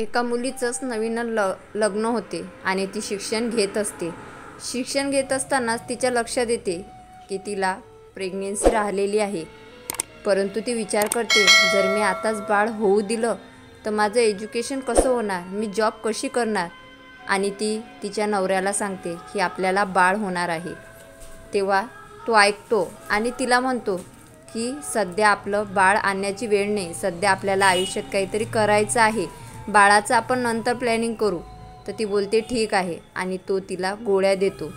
एका मुलीचंच नवीन ल लग्न होते आणि ती शिक्षण घेत असते. शिक्षण घेत असतानाच तिच्या लक्षात येते की तिला प्रेग्नेन्सी राहिलेली आहे. परंतु ती विचार करते जर मी आताच बाळ होऊ दिलं तर माझं एज्युकेशन कसं होणार? मी जॉब कशी करणार? आणि ती तिच्या नवऱ्याला सांगते की आपल्याला बाळ होणार आहे. तेव्हा तो ऐकतो आणि तिला म्हणतो की सध्या आपलं बाळ आणण्याची वेळ नाही. सध्या आपल्याला आयुष्यात काहीतरी करायचं आहे. बाळाचं आपण नंतर प्लॅनिंग करू. तर ती बोलते ठीक आहे. आणि तो तिला गोळ्या देतो.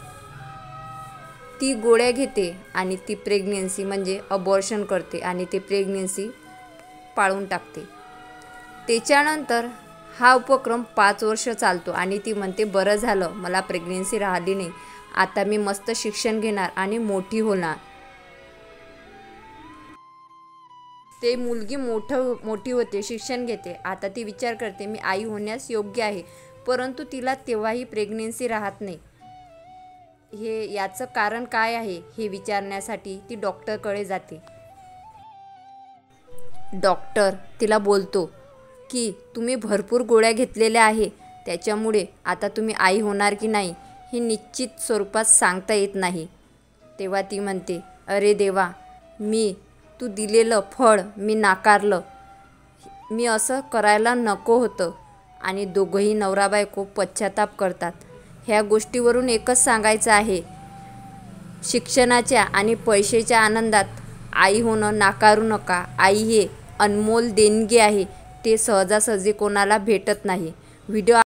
ती गोळ्या घेते आणि ती प्रेग्नेन्सी म्हणजे अबॉर्शन करते आणि ती प्रेग्नेन्सी पाळून टाकते. त्याच्यानंतर हा उपक्रम पाच वर्ष चालतो आणि ती म्हणते बरं झालं मला प्रेग्नेन्सी राहिली नाही. आता मी मस्त शिक्षण घेणार आणि मोठी होणार. ते मुलगी मोठं हो-, मोठी होते शिक्षण घेते. आता ती विचार करते मी आई होण्यास योग्य आहे परंतु तिला तेव्हाही प्रेग्नेन्सी राहत नाही. हे याचं कारण काय आहे हे विचारण्यासाठी ती डॉक्टरकडे जाते. डॉक्टर तिला बोलतो की तुम्ही भरपूर गोळ्या घेतलेल्या आहे त्याच्यामुळे आता तुम्ही आई होणार की नाही हे निश्चित स्वरूपात सांगता येत नाही. तेव्हा ती म्हणते अरे देवा मी तू दिलेलं फळ मी नाकारलं. मी असं करायला नको होतं. आणि दोघंही नवरा बायको पश्चाताप करतात. ह्या गोष्टीवरून एकच सांगायचं आहे. शिक्षणाच्या आणि पैशाच्या आनंदात आई होणं नाकारू नका. आई हे अनमोल देणगी आहे. ते सहजासहजी कोणाला भेटत नाही. व्हिडिओ